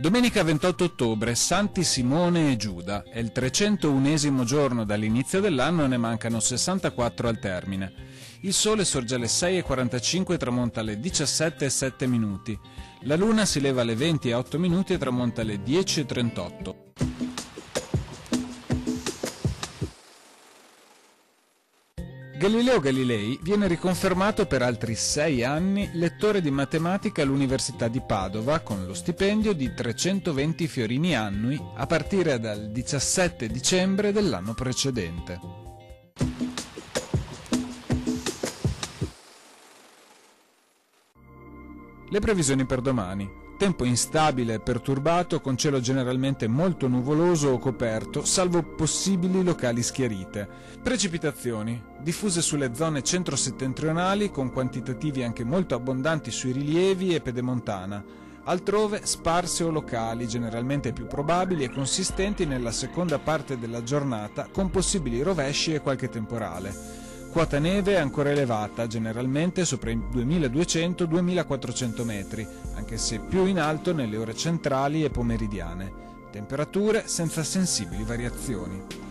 Domenica 28 ottobre, Santi Simone e Giuda. È il 301 giorno dall'inizio dell'anno e ne mancano 64 al termine. Il sole sorge alle 6.45 e tramonta alle 17.07 minuti. La luna si leva alle 20.08 minuti e tramonta alle 10.38. Galileo Galilei viene riconfermato per altri sei anni lettore di matematica all'Università di Padova con lo stipendio di 320 fiorini annui a partire dal 17 dicembre dell'anno precedente. Le previsioni per domani. Tempo instabile e perturbato con cielo generalmente molto nuvoloso o coperto, salvo possibili locali schiarite. Precipitazioni, diffuse sulle zone centro-settentrionali con quantitativi anche molto abbondanti sui rilievi e pedemontana. Altrove sparse o locali, generalmente più probabili e consistenti nella seconda parte della giornata, con possibili rovesci e qualche temporale. Quota neve ancora elevata, generalmente sopra i 2200-2400 metri, anche se più in alto nelle ore centrali e pomeridiane. Temperature senza sensibili variazioni.